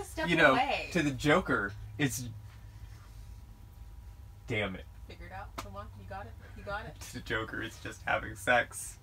a step you know, away. to the Joker, it's. Damn it. Figured out. Come on, you got it. You got it. To the Joker, it's just having sex.